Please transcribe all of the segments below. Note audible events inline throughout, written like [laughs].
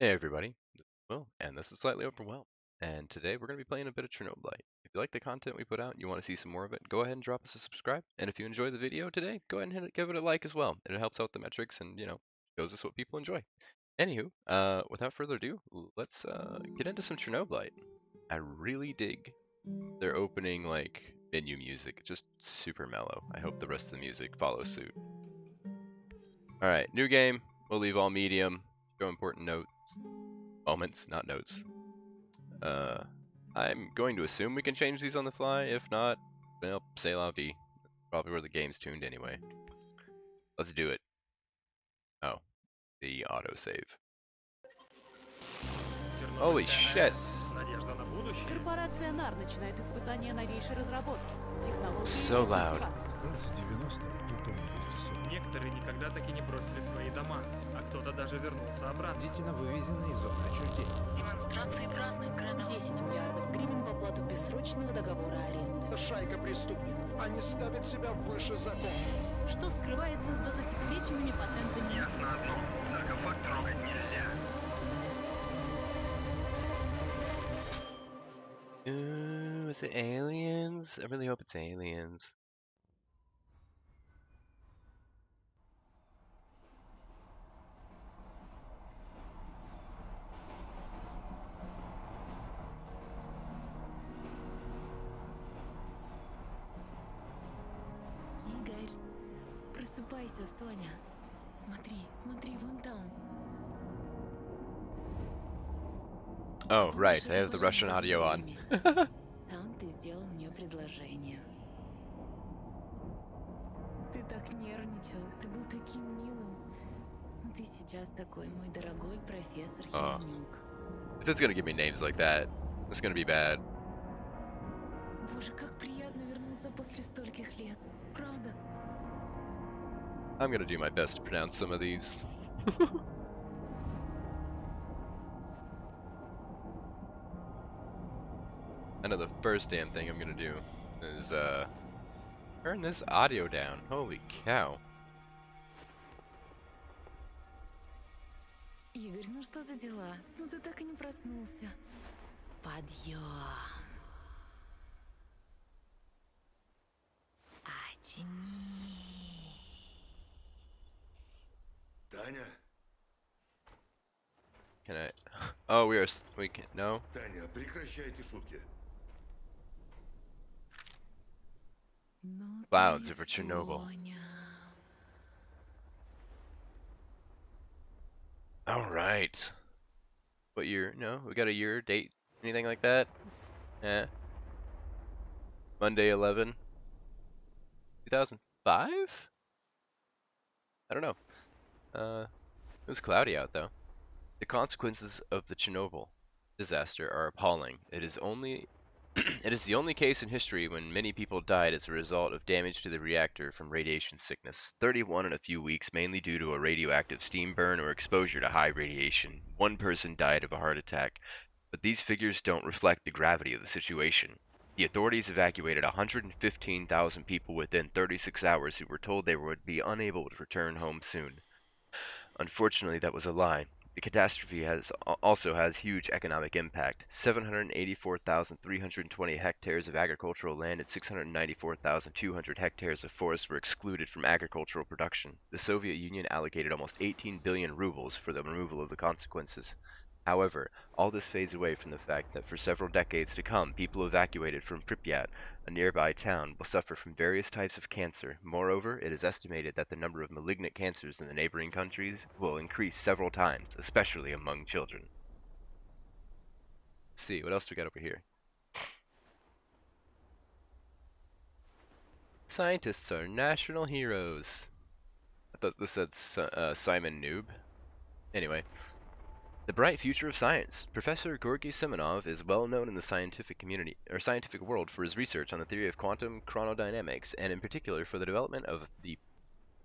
Hey everybody, this is Will, and this is Slightly Overwhelmed. And today we're going to be playing a bit of Chernobylite. If you like the content we put out and you want to see some more of it, go ahead and drop us a subscribe. And if you enjoy the video today, go ahead and it, give it a like as well. It helps out the metrics and, you know, shows us what people enjoy. Anywho, uh, without further ado, let's uh, get into some Chernobylite. I really dig their opening, like, menu music. Just super mellow. I hope the rest of the music follows suit. Alright, new game. We'll leave all medium. Show important notes Moments, not notes. Uh, I'm going to assume we can change these on the fly. If not, well, say la vie. Probably where the game's tuned anyway. Let's do it. Oh, the autosave. Holy shit! Надежда на будущее. Корпорация НАР начинает испытания новейшей разработки. Технологии So loud. Культивации. Кажется, 90 Плутон 240. Некоторые никогда так и не бросили свои дома, а кто-то даже вернулся обратно. Действительно вывезены из зоны отчуждения. Демонстрации в разных городах. 10 миллиардов гривен в оплату бессрочного договора аренды. Шайка преступников. Они ставят себя выше закона. Что скрывается за засекреченными патентами? Ясно одно, саркофаг трогать нельзя. Ooh, is it aliens? I really hope it's aliens. просыпайся, Соня. Смотри, смотри, вон там. Oh, Там right, уже I have the была Russian за audio on. дверями. Там ты сделал мне предложение. Ты так нервничал, ты был таким милым. Ну, Ты сейчас такой мой дорогой профессор А. Хименюк. if it's gonna give me names like that, it's gonna be bad. I'm gonna do my best to pronounce some of these. [laughs] I know the first damn thing I'm gonna do is uh turn this audio down. Holy cow. Игорь, ну что за дела? Ну ты так и не проснулся. Подъем. Очни. Таня, Can I? [laughs] Oh, we are. s- We can. No. Таня, прекращайте шутки. Ну Clouds ты, over Chernobyl. Соня. All right. What year? No, we got a year, date, anything like that? Yeah. Monday 11. 2005? I don't know. Uh, it was cloudy out though. The consequences of the Chernobyl disaster are appalling. It is only [clears throat] it is the only case in history when many people died as a result of damage to the reactor from radiation sickness. 31 in a few weeks, mainly due to a radioactive steam burn or exposure to high radiation. One person died of a heart attack. But these figures don't reflect the gravity of the situation. The authorities evacuated 115,000 people within 36 hours who were told they would be unable to return home soon. Unfortunately, that was a lie. The catastrophe has also has huge economic impact. 784,320 hectares of agricultural land and 694,200 hectares of forest were excluded from agricultural production. The Soviet Union allocated almost 18 billion rubles for the removal of the consequences. However, all this fades away from the fact that for several decades to come, people evacuated from Pripyat, a nearby town, will suffer from various types of cancer. Moreover, it is estimated that the number of malignant cancers in the neighboring countries will increase several times, especially among children. Let's see, what else do we got over here? Scientists are national heroes. I thought this said uh, Simon Noob. Anyway, the bright future of science. Professor Gorky Semenov is well known in the scientific community or scientific world for his research on the theory of quantum chromodynamics, and in particular for the development of the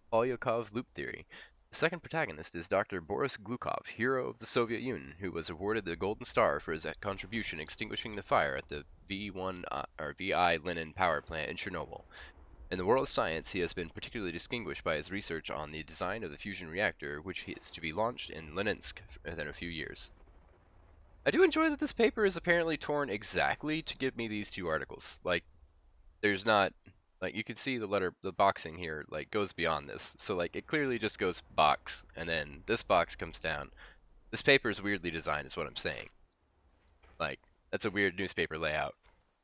Polyakov loop theory. The second protagonist is Dr. Boris Glukov, hero of the Soviet Union, who was awarded the Golden Star for his contribution extinguishing the fire at the V1 uh, or VI Lenin power plant in Chernobyl. In the world of science, he has been particularly distinguished by his research on the design of the fusion reactor, which is to be launched in Leninsk within a few years. I do enjoy that this paper is apparently torn exactly to give me these two articles. Like, there's not, like, you can see the letter, the boxing here, like, goes beyond this. So, like, it clearly just goes box, and then this box comes down. This paper is weirdly designed, is what I'm saying. Like, that's a weird newspaper layout.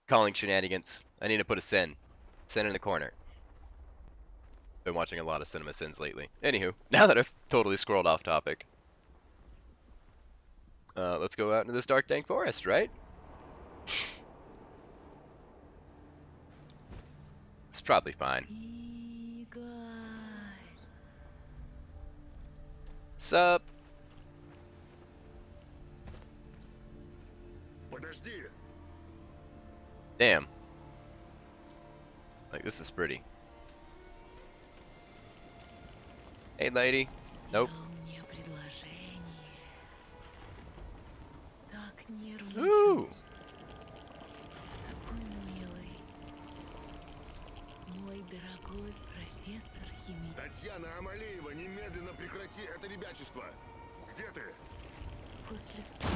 Calling shenanigans. I need to put a sin. Sin in the Corner. Been watching a lot of Cinema Sins lately. Anywho, [laughs] now that I've totally scrolled off topic, uh, let's go out into this dark, dank forest, right? [sighs] it's probably fine. Sup? Damn. Like, this is pretty. Hey, lady. Nope. Сделал мне предложение. Так нервничал. Ooh. Такой милый. Мой дорогой профессор химии. Татьяна Амалеева, немедленно прекрати это ребячество. Где ты? После сна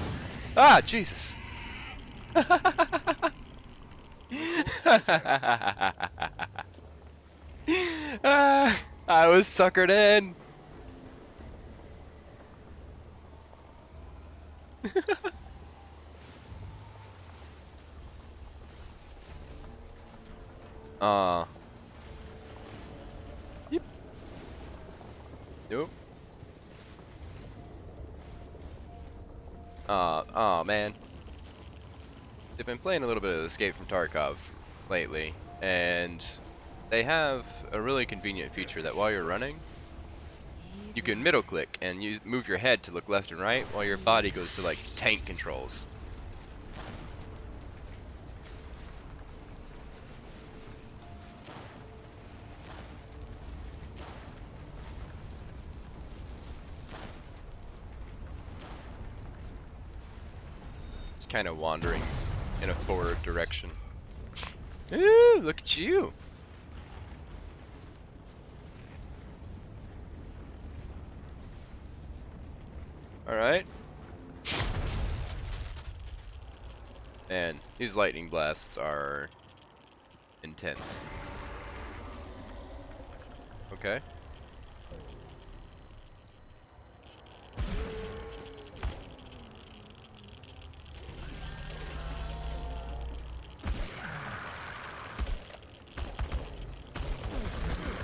Ah, Jesus. [laughs] I was suckered in. Aw. [laughs] Uh. Yep. Nope. Aw, aw, man. I've been playing a little bit of Escape from Tarkov lately, and they have a really convenient feature that while you're running, you can middle click and you move your head to look left and right while your body goes to like tank controls. It's kind of wandering in a forward direction. Ooh, look at you. Alright. And these lightning blasts are intense. Okay.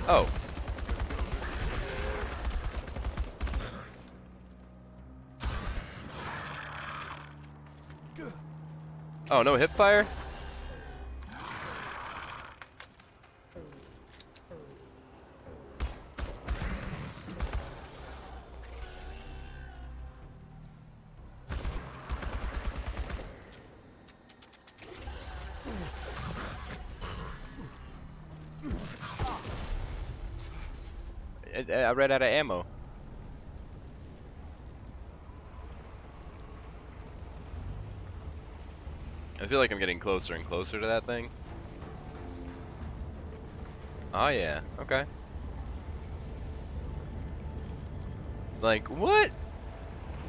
Oh. Oh, no hip fire? I, I ran out of ammo. I feel like I'm getting closer and closer to that thing. Oh yeah, okay. Like, what?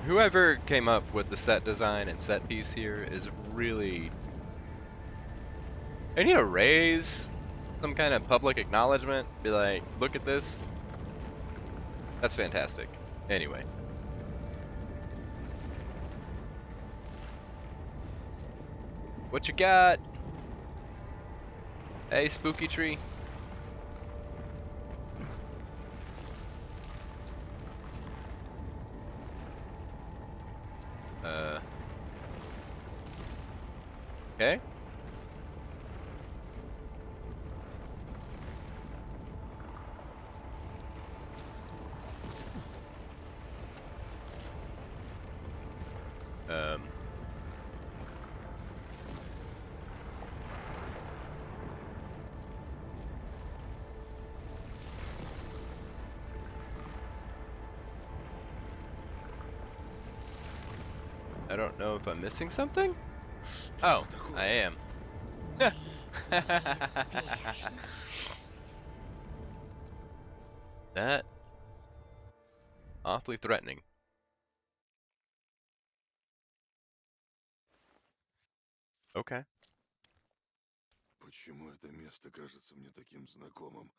Whoever came up with the set design and set piece here is really... I need a raise, some kind of public acknowledgement, be like, look at this. That's fantastic. Anyway. What you got? Hey, spooky tree. don't know if I'm missing something. Oh, I am. That awfully threatening. Okay. Почему это место кажется мне таким знакомым?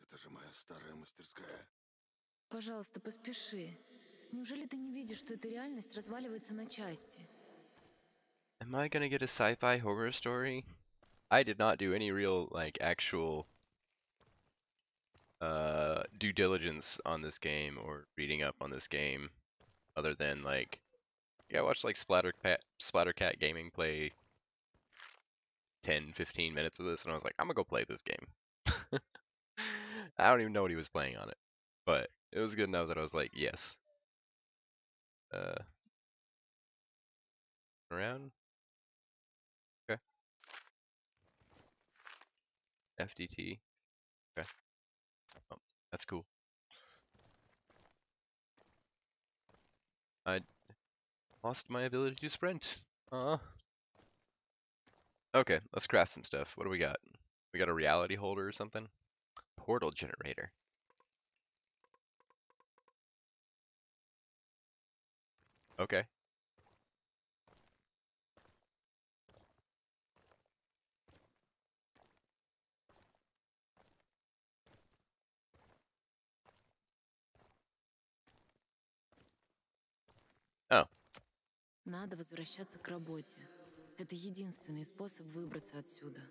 Это же моя старая мастерская. Пожалуйста, поспеши. Неужели ты не видишь, что эта реальность разваливается на части? Am I gonna get a sci-fi horror story? I did not do any real, like, actual uh, due diligence on this game or reading up on this game, other than like, yeah, I watched like Splattercat Splattercat Gaming play 10, 15 minutes of this, and I was like, I'm gonna go play this game. [laughs] I don't even know what he was playing on it, but it was good enough that I was like, yes. uh, around. Okay. FDT. Okay. Oh, that's cool. I lost my ability to sprint. Uh. Okay, let's craft some stuff. What do we got? We got a reality holder or something? Portal generator. Okay. Надо возвращаться к работе. Это единственный способ выбраться отсюда.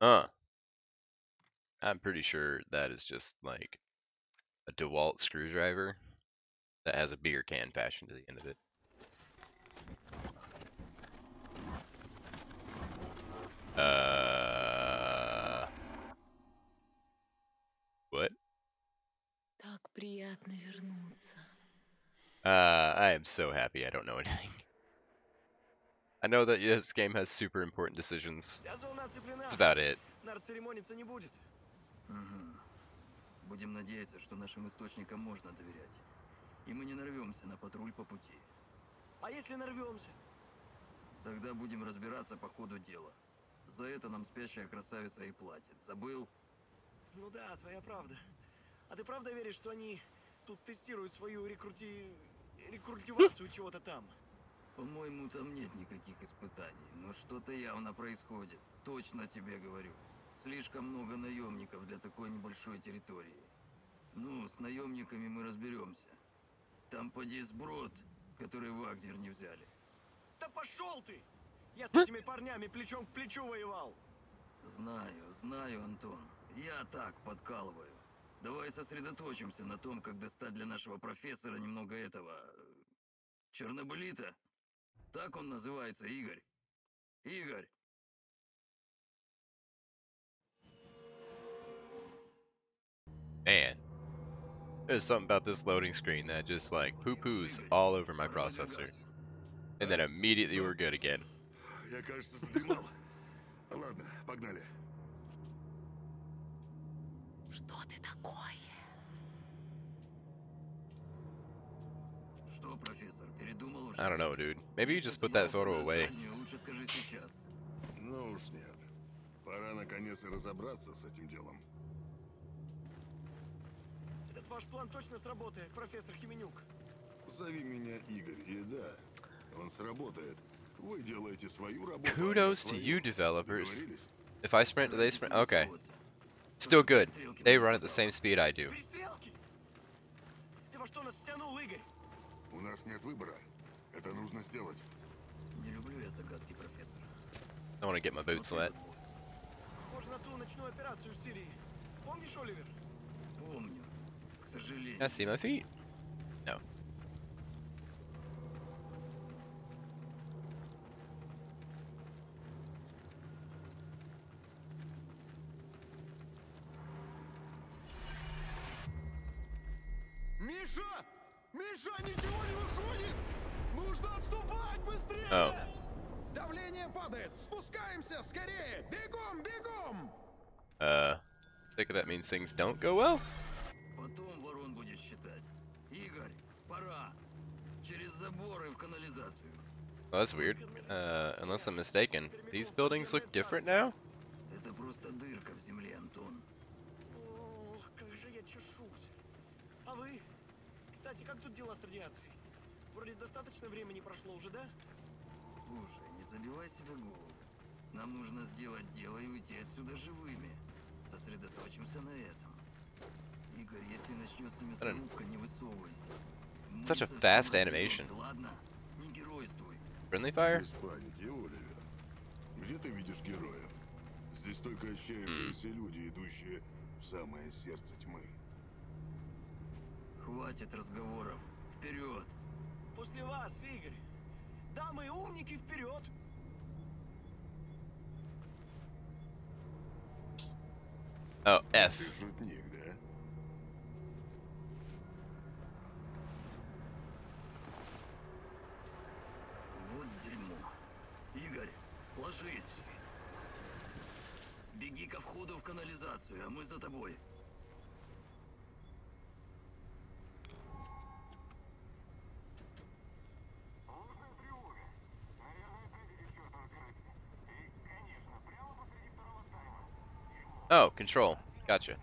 Huh. I'm pretty sure that is just like a DeWalt screwdriver that has a beer can fashioned to the end of it. Uh. What? Uh, I am so happy I don't know anything. I know that this game has super important decisions. That's about it. Будем надеяться, что нашим источникам можно доверять. И мы не нарвемся на патруль по пути. А если нарвемся? Тогда будем разбираться по ходу дела. За это нам спящая красавица и платит. Забыл? Ну да, твоя правда. А ты правда веришь, что они тут тестируют свою рекрути... рекрутивацию чего-то там? По-моему, там нет никаких испытаний. Но что-то явно происходит. Точно тебе говорю. Слишком много наемников для такой небольшой территории. Ну, с наемниками мы разберемся. Там поди сброд, который Вагнер не взяли. Да пошел ты! Я с этими парнями плечом к плечу воевал. Знаю, знаю, Антон. Я так подкалываю. Давай сосредоточимся на том, как достать для нашего профессора немного этого... э, Чернобылита? Так он называется, Игорь. Игорь! Man, there's something about this loading screen that just like poo-poos all over my processor. And then immediately we're good again. Я, кажется, задремал. Ладно, погнали. Что ты такое? Что, профессор, передумал уже? I don't know, dude. Maybe you just put that photo away. Лучше скажи сейчас. Ну уж нет. Пора наконец и разобраться с этим делом. Этот ваш план точно сработает, профессор Хименюк. Зови меня Игорь, и да, он сработает. Вы делаете свою работу. а я Kudos to свою. you developers. Договорились? If I sprint, do they sprint? Okay. Высовываться. Still good. Стрелки They не run at the хватало. same speed I do. Перестрелки! Ты во что нас втянул, Игорь? У нас нет выбора. Это нужно сделать. Не люблю я загадки, профессор. I want to get my boots wet. Похоже на ту ночную операцию в Сирии. Помнишь, Оливер? Помню. К сожалению. I see my feet. Oh. Давление падает! Спускаемся! Скорее! Бегом, бегом! Uh, think that means things don't go well? Потом ворон будет считать. Игорь, пора. Через забор и в канализацию. Well, that's weird. Uh, unless I'm mistaken, these buildings look different now. Это просто дырка в земле, Антон. Ох, как же я чешусь. А вы? Кстати, как тут дела с радиацией? Вроде достаточно времени прошло уже, да? Слушай, не забивай себе голову. Нам нужно сделать дело и уйти отсюда живыми. Сосредоточимся на этом. Игорь, если начнется мясорубка, не высовывайся. Such a fast animation. Ладно? Не геройствуй. Friendly fire? Без паники, Оливер. Где ты видишь героев? Здесь только отчаявшиеся люди, идущие в самое сердце тьмы. Хватит разговоров. Вперед! После вас, Игорь. Дамы и умники, вперед! Oh, F. Ты шутник, да? Вот дерьмо. Игорь, ложись. Беги ко входу в канализацию, а мы за тобой. Oh, control. Gotcha.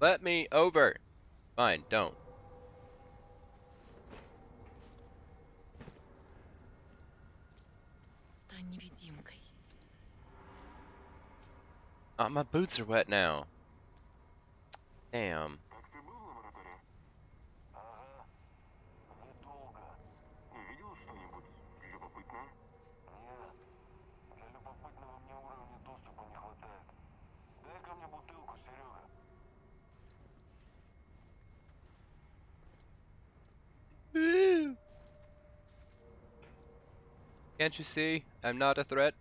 Let me over. Fine, don't. Oh, my boots are wet now. Damn. Can't you see? I'm not a threat.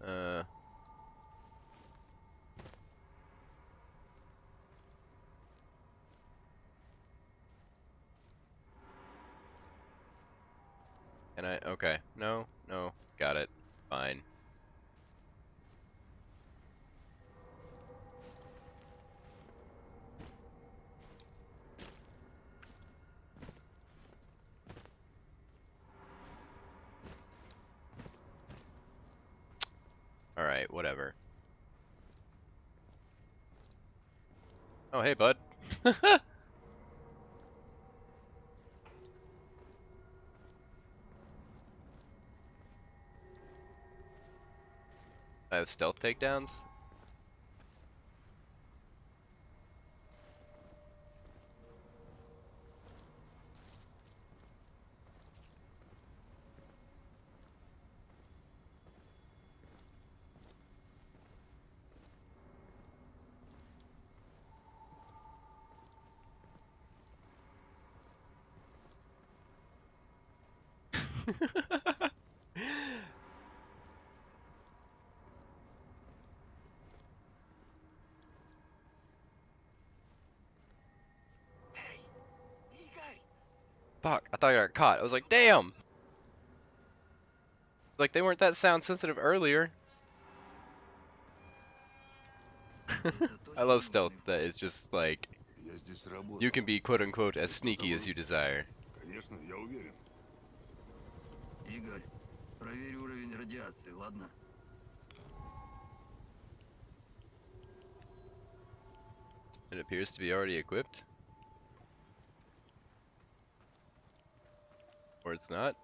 Uh. Can I? Okay. No, no. Got it. Fine. Alright, whatever. Oh, hey, bud. [laughs] I have stealth takedowns? Fuck, I thought I got caught. I was like, damn! Like, they weren't that sound sensitive earlier. [laughs] I love stealth that it's just like, you can be quote unquote as sneaky as you desire. Игорь, проверь уровень радиации, ладно? It appears to be already equipped. Or it's not.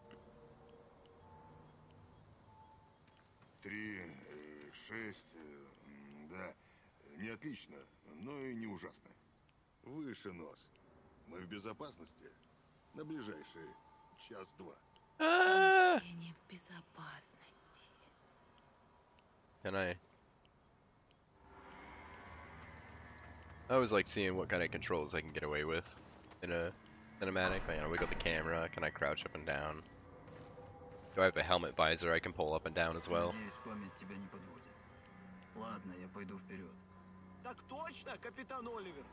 Три, э, шесть, э, да. Не отлично, но и не ужасно. Выше нос. Мы в безопасности на ближайшие час-два. Ah! Все не в безопасности. Can I? I always like seeing what kind of controls I can get away with in a cinematic. Like, you know, wiggle the camera. Can I crouch up and down? Do I have a helmet visor I can pull up and down as well? Надеюсь, память тебя не подводит. Ладно, я пойду вперед. Так точно, капитан Оливер.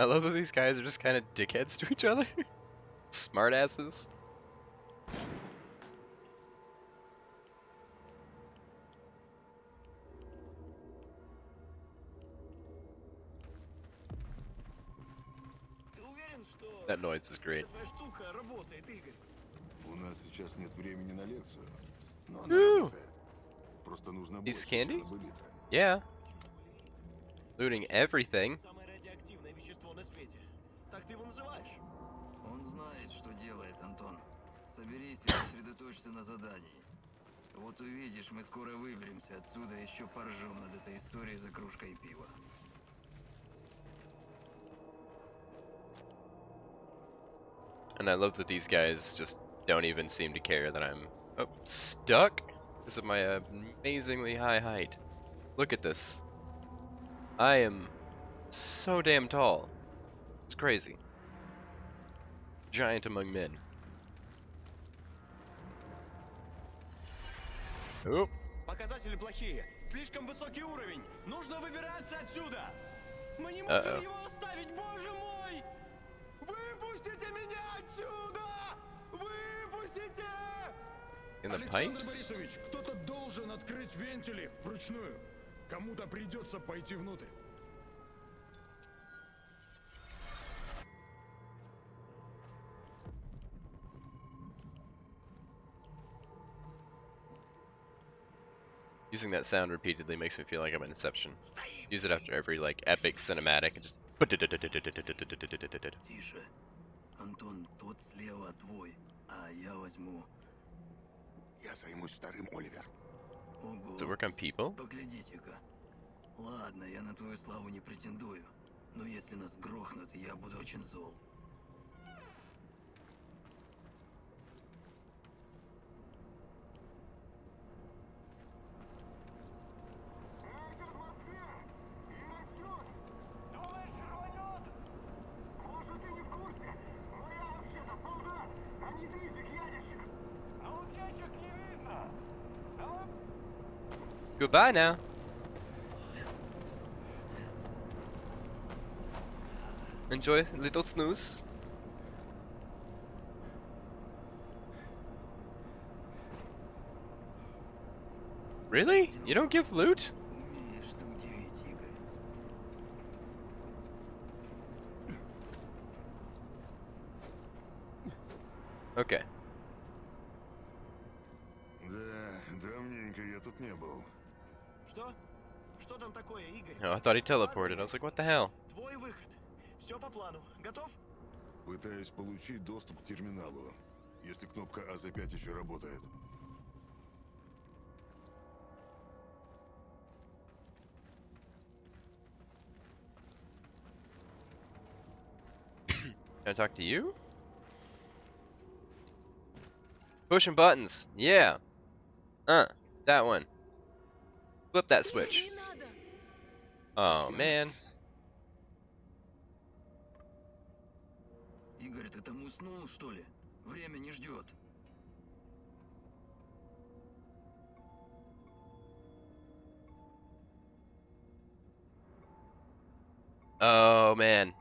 I love that these guys are just kind of dickheads to each other. [laughs] Smartasses. Ты уверен, что That noise is great. эта твоя штука работает, Игорь? У нас сейчас нет времени на лекцию, но она Woo! работает. Просто нужно Piece больше of candy? чернобылита. Yeah, looting everything. ты его называешь? Он знает, что делает, Антон. Соберись и сосредоточься на задании. Вот увидишь, мы скоро выберемся отсюда и еще поржем над этой историей за кружкой пива. And I love that these guys just don't even seem to care that I'm oh, stuck because of my amazingly high height. Look at this. I am so damn tall. It's crazy. Giant among men. Oh, Показатели плохие. Слишком высокий уровень. Нужно выбираться отсюда. Мы не Uh-oh. можем его оставить, боже мой! Выпустите меня отсюда! Выпустите! in the Александр pipes? Борисович, кто-то должен открыть вентили вручную. Кому-то придется пойти внутрь. Using that sound repeatedly makes me feel like I'm in Inception. Use it after every like epic cinematic and just. Тише. Антон, тот слева твой, а я возьму. Я займусь вторым, Оливер. Ого. It work on people? Поглядите-ка. Ладно, я на твою славу не претендую. Но если нас грохнут, я буду очень зол. Goodbye now. Enjoy little snooze. Really? You don't give loot? Okay. [laughs] Oh, I thought he teleported. I was like, what the hell? Твой выход. Все по плану. Готов? Пытаюсь получить доступ к терминалу, если кнопка АЗ-5 еще работает. [coughs] Can I talk to you? Pushing buttons. Yeah. Uh, that one. Flip that switch. Не надо! Oh, man. Игорь, ты там уснул, что ли? Время не ждет. Oh, man.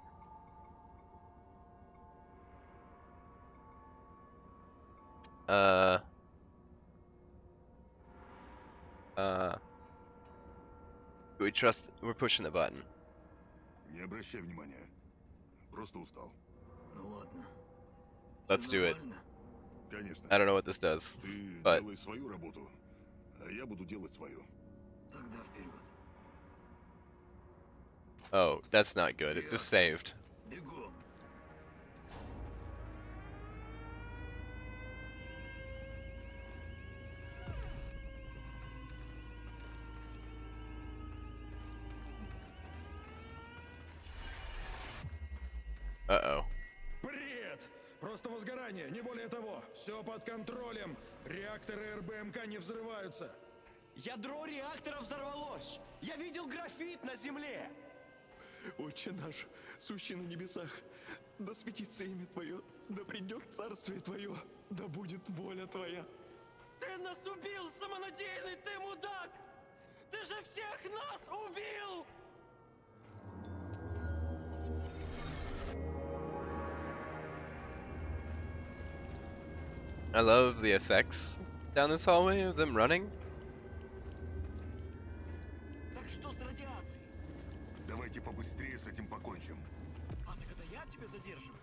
Uh. Uh. We trust. We're pushing the button. Не обращай внимания. Просто устал. Ну ладно. Let's do it. Нормально? Конечно. I don't know what this does. Ты but- делай свою работу, а я буду делать свою. Тогда вперед. Oh, that's not good. It just saved. Бегом. Все под контролем. Реакторы РБМК не взрываются. Ядро реактора взорвалось! Я видел графит на земле! Отче наш, сущий на небесах, да светится имя Твое, да придет царствие Твое, да будет воля Твоя. Ты нас убил, самонадеянный ты мудак! Ты же всех нас убил! I love the effects down this hallway of them running. Так что с радиацией? Давайте побыстрее с этим покончим. А так это я тебя задерживаю?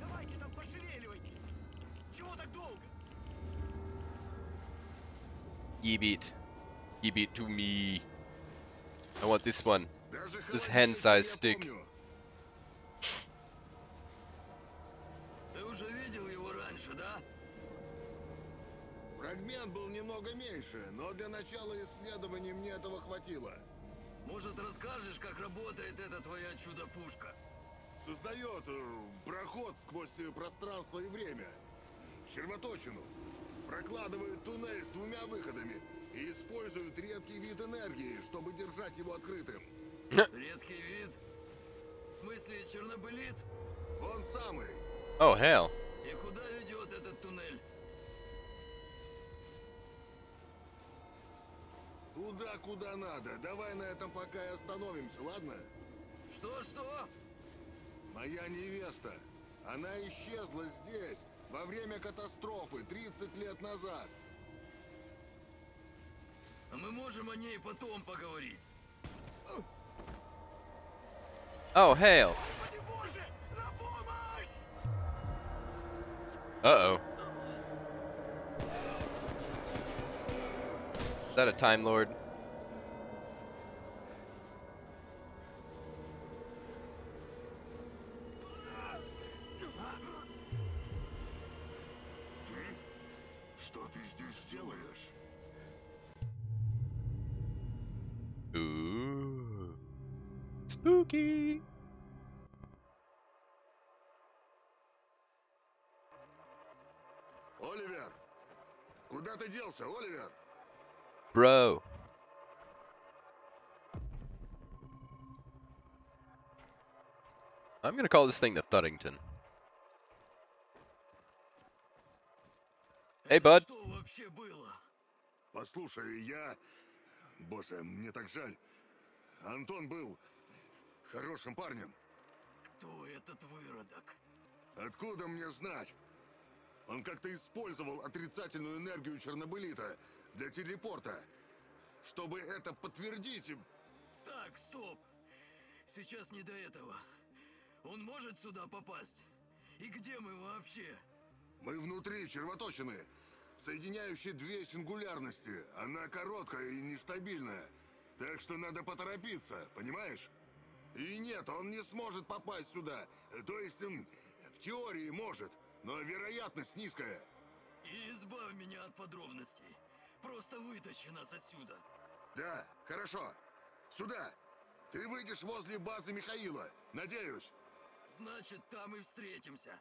Давайте там пошевеливайтесь! Чего так долго? Ye beat. Ye beat to me. I want this one. Даже This холоднее, hand-sized чем stick. я помню. Немного меньше, но для начала исследований мне этого хватило. Может, расскажешь, как работает эта твоя чудо-пушка? Создает э, проход сквозь э, пространство и время. Червоточину. Прокладывает туннель с двумя выходами и использует редкий вид энергии, чтобы держать его открытым. Редкий вид? В смысле, чернобылит? Он самый. Oh hell. И куда ведет этот туннель? Туда, куда надо. Давай на этом пока и остановимся, ладно? Что-что? Моя невеста. Она исчезла здесь во время катастрофы 30 лет назад. А мы можем о ней потом поговорить. Oh hell. Господи Is that a Time Lord? Ты? Что ты здесь делаешь? Ooh. Spooky. Оливер! Куда ты делся, Оливер? I'm gonna call this thing the Thuddington. Что вообще было? Послушай, я... Боже, мне так жаль. Антон был хорошим парнем. Кто этот выродок? Откуда мне знать? Он как-то использовал отрицательную энергию Чернобылита для телепорта. Чтобы это подтвердить, Так, стоп. Сейчас не до этого. Он может сюда попасть? И где мы вообще? мы внутри червоточины, соединяющие две сингулярности. Она короткая и нестабильная. Так что надо поторопиться, понимаешь? И нет, он не сможет попасть сюда. То есть, м, в теории может, но вероятность низкая. И избавь меня от подробностей. Просто вытащи нас отсюда. Да, хорошо. Сюда. Ты выйдешь возле базы Михаила, надеюсь. Значит, там и встретимся.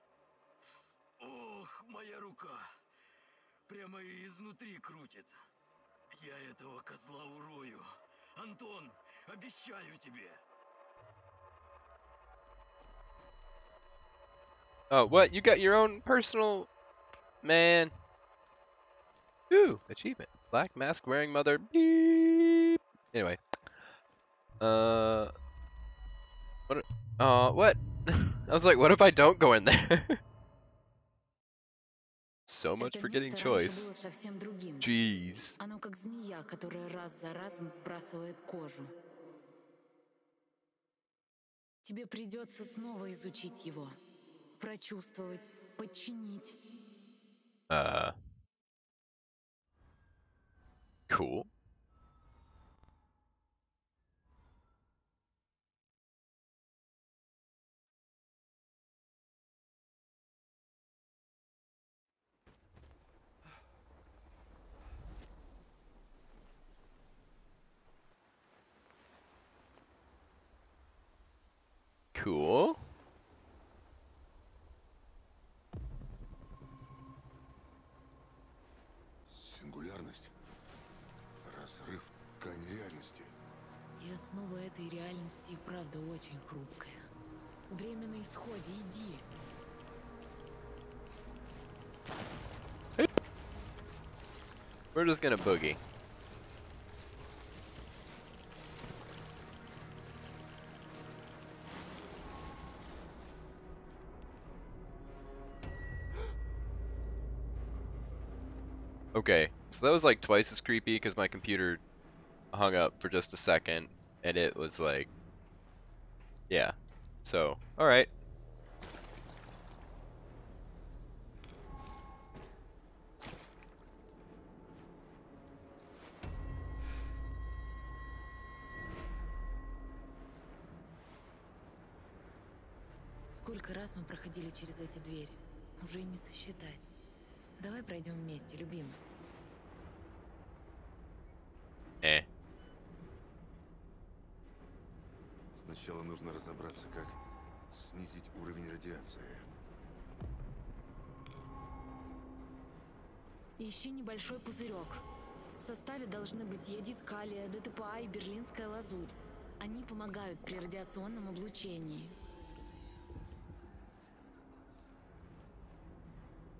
Ох, моя рука. Прямо изнутри крутит. Я этого козла урою. Антон, обещаю тебе. Oh, what? You got your own personal man? Ooh, achievement. Black mask wearing mother. Beep. Anyway. Uh. What? Uh, what? [laughs] I was like, what if I don't go in there? [laughs] so much for getting choice. Jeez. Оно как змея, которая раз за разом сбрасывает кожу. Тебе придется снова изучить его, прочувствовать, подчинить. Uh. Cool. cool. Сингулярность. Разрыв ткани реальности. И основа этой реальности и правда очень хрупкая. Время на исходе, иди. We're just gonna boogie. so that was like twice as creepy because my computer hung up for just a second and it was like, yeah. So, alright. Сколько раз мы проходили через эти двери? Уже и не сосчитать. Давай пройдем вместе, любимый. Сначала нужно разобраться, как снизить уровень радиации. Ищи небольшой пузырек. В составе должны быть ядит калия, ДТПА и берлинская лазурь. Они помогают при радиационном облучении.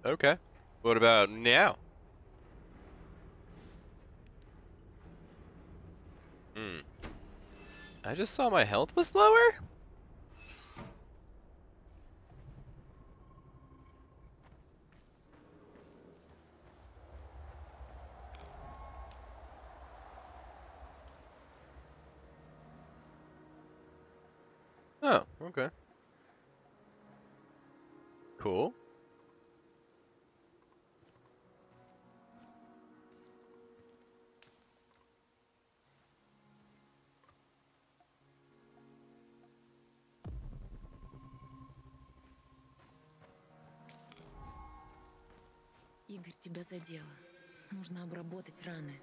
Okay. What about now? I just saw my health was lower? Задело. Нужно обработать раны.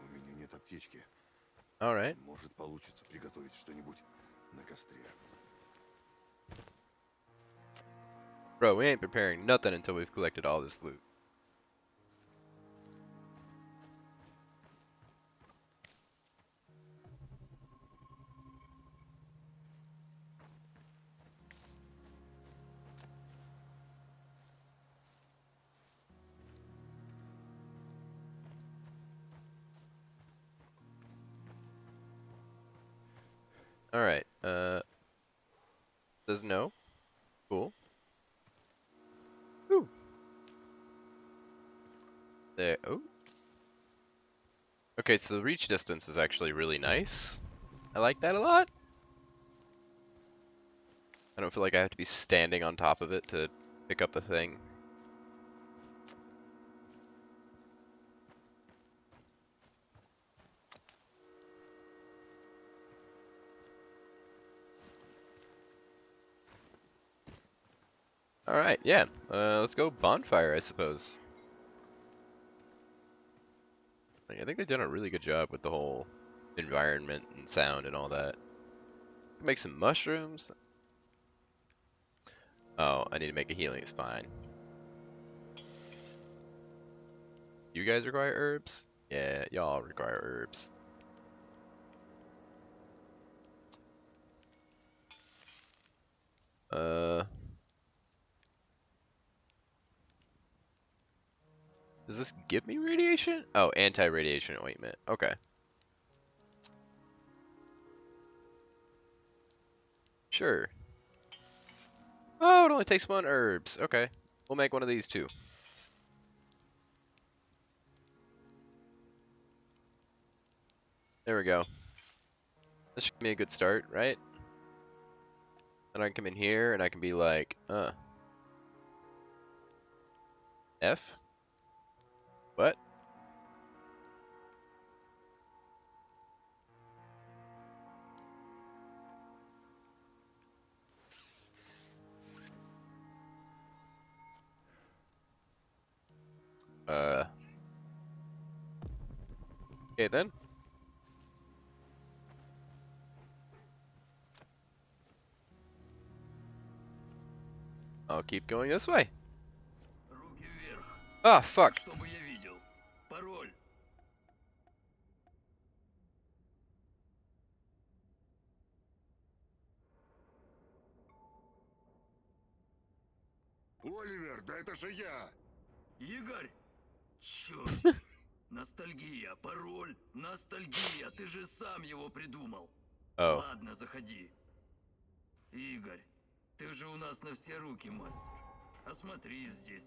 У меня нет аптечки. Alright. Может, получится приготовить что-нибудь на костре. Bro, we ain't preparing nothing until we've collected all this loot. Alright, uh... Says no. Cool. Ooh. There. Oh. Okay, so the reach distance is actually really nice. I like that a lot. I don't feel like I have to be standing on top of it to pick up the thing. Alright, yeah. Uh, let's go bonfire, I suppose. I think they've done a really good job with the whole environment and sound and all that. Make some mushrooms. Oh, I need to make a healing spine. You guys require herbs? Yeah, y'all require herbs. Uh... this give me radiation? Oh, anti-radiation ointment. Okay. Sure. Oh, it only takes one herbs. Okay. We'll make one of these too. There we go. This should be a good start, right? Then I can come in here and I can be like, uh. F? What? Uh. Okay then. I'll keep going this way. Ah, oh, fuck. Да это же я! Игорь? Черт. [laughs] Ностальгия, пароль, ностальгия, ты же сам его придумал. Oh. Ладно, заходи. Игорь, ты же у нас на все руки мастер. Осмотри здесь.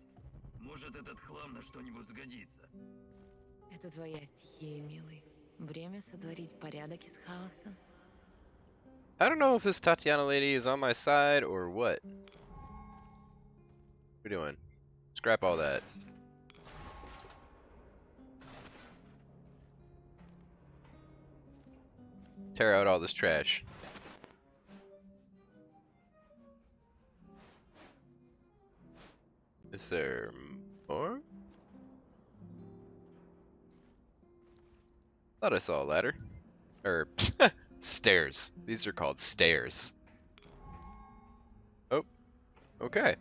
Может, этот хлам на что-нибудь сгодится. Это твоя стихия, милый. Время сотворить порядок из хаоса. I don't know if this Tatiana lady is on my side or what. We doing? Scrap all that. Tear out all this trash. Is there more? Thought I saw a ladder. Or [laughs] stairs. These are called stairs. Oh. Okay.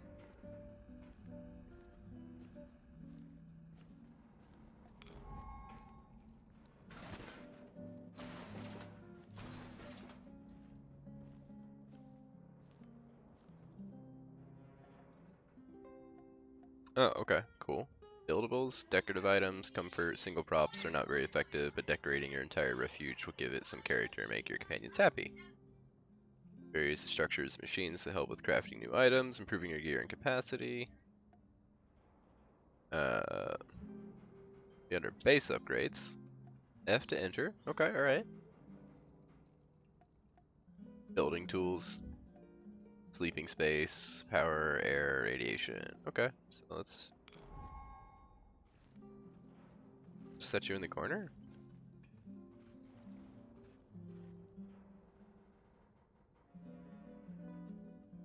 Oh, okay, cool. Buildables, decorative items, comfort, single props are not very effective, but decorating your entire refuge will give it some character and make your companions happy. Various structures and machines to help with crafting new items, improving your gear and capacity. Uh, under base upgrades. F to enter. Okay, alright. Building tools. Sleeping space, power, air, radiation. Okay, so let's set you in the corner.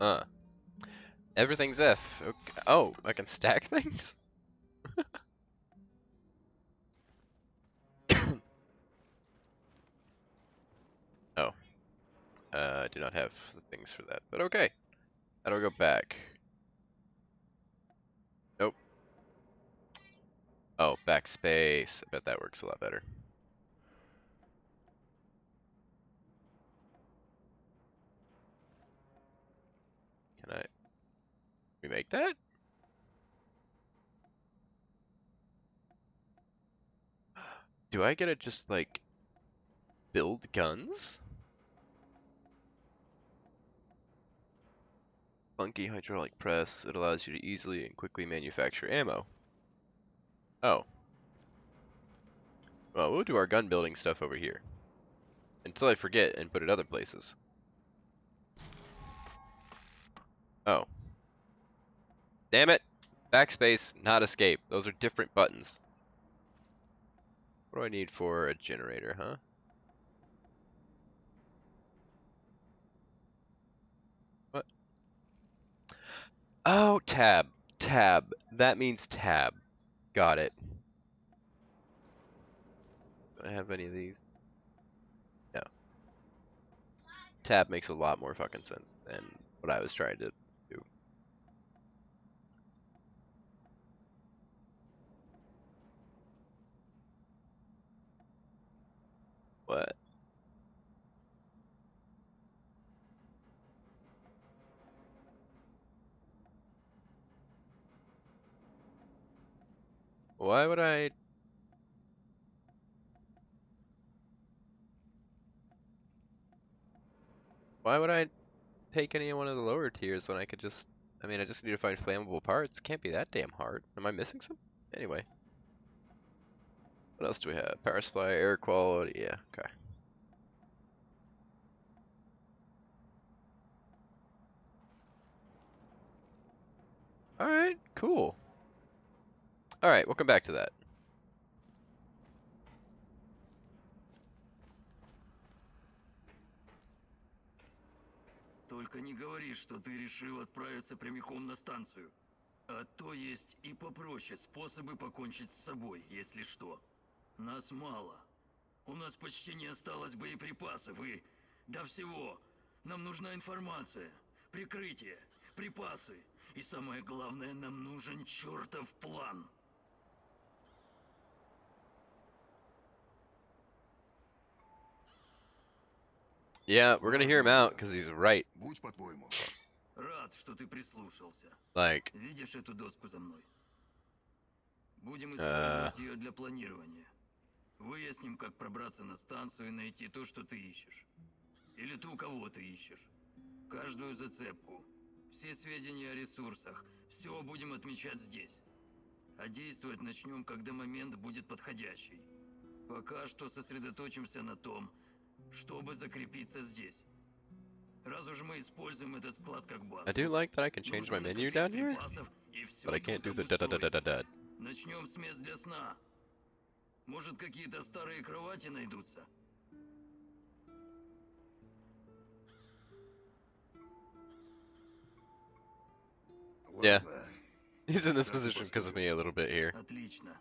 Uh. Everything's F. Okay. Oh, I can stack [laughs] things? [coughs] oh. Uh, I do not have the things for that, but okay. I go back? Nope. Oh, backspace. I bet that works a lot better. Can I remake that? Do I get to just like build guns? Funky hydraulic press. It allows you to easily and quickly manufacture ammo. Oh. Well, we'll do our gun building stuff over here. Until I forget and put it other places. Oh. Damn it! Backspace, not escape. Those are different buttons. What do I need for a generator, huh? Oh, tab. Tab. That means tab. Got it. Do I have any of these? No. Tab makes a lot more fucking sense than what I was trying to do. What? Why would I? Why would I take any one of the lower tiers when I could just... I mean, I just need to find flammable parts. Can't be that damn hard. Am I missing some? Anyway. What else do we have? Power supply, air quality, yeah, okay. Alright, cool. Alright, we'll come back to that. Только не говори, что ты решил отправиться прямиком на станцию. А то есть и попроще способы покончить с собой, если что. Нас мало. У нас почти не осталось боеприпасов и... До всего. Нам нужна информация, прикрытие, припасы. И самое главное, нам нужен чертов план. Yeah, we're gonna hear him out because he's right. Будь по-твоему. Рад, что ты прислушался. Like, Видишь эту доску за мной? Будем использовать ее для планирования. Выясним, как пробраться на станцию и найти то, что ты ищешь. Или ту, кого ты ищешь. Каждую зацепку. Все сведения о ресурсах. Все будем отмечать здесь. А действовать начнем, когда момент будет подходящий. Пока что сосредоточимся на том, чтобы закрепиться здесь. Раз уж мы используем этот склад как базу. I do like that I can change my menu down here, but I can't do the da da da da da da. Начнем с мест для сна. Может, какие-то старые кровати найдутся? Yeah. He's in this position because of me a little bit here. Отлично.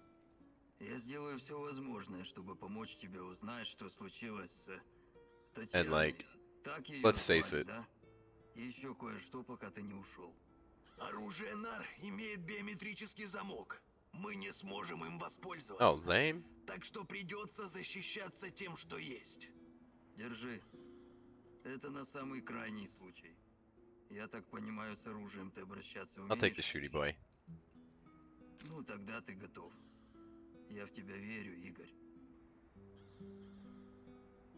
Я сделаю все возможное, чтобы помочь тебе узнать, что случилось с э, Татьяной. like, так её let's face звали, it. да? И еще кое-что, пока ты не ушел. Оружие НАР имеет биометрический замок. Мы не сможем им воспользоваться. Oh, lame. Так что придется защищаться тем, что есть. Держи. Это на самый крайний случай. Я так понимаю, с оружием ты обращаться умеешь? I'll take the shooty boy. Ну, тогда ты готов. Я в тебя верю, Игорь.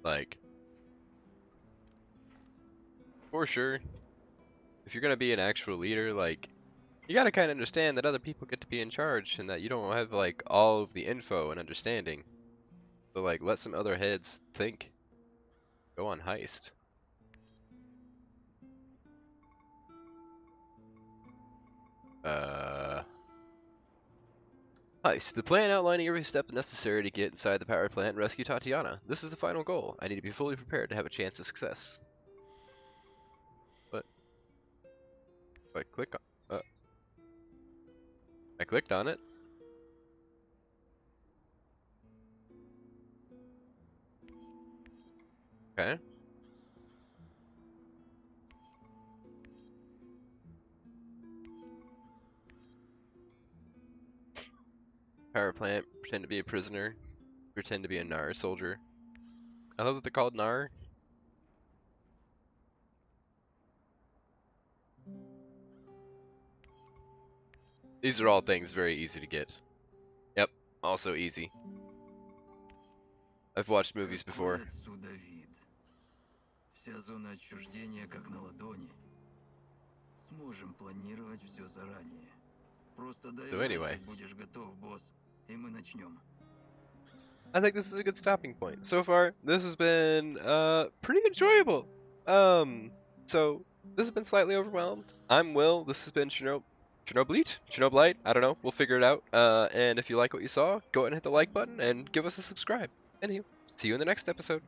Like, for sure, if you're gonna be an actual leader, like, you gotta kind of understand that other people get to be in charge and that you don't have like all of the info and understanding. So like, let some other heads think. Go on heist. Uh. Heist. The plan outlining every step necessary to get inside the power plant and rescue Tatiana. This is the final goal. I need to be fully prepared to have a chance of success. If I click on, uh, I clicked on it. Okay. Power plant, pretend to be a prisoner, pretend to be a Nar soldier. I love that they're called Nar. These are all things very easy to get. Yep, also easy. I've watched movies before. Какой отсюда вид? Вся зона отчуждения как на ладони. Сможем планировать все заранее. Просто дай So знать, anyway. как будешь готов, босс, и мы начнем. I think this is a good stopping point. So far, this has been uh pretty enjoyable. Um, so this has been slightly overwhelmed. I'm Will. This has been Chernobyl. Chernobylite? Chernobylite? I don't know. We'll figure it out. Uh, and if you like what you saw, go ahead and hit the like button and give us a subscribe. Anywho, see you in the next episode.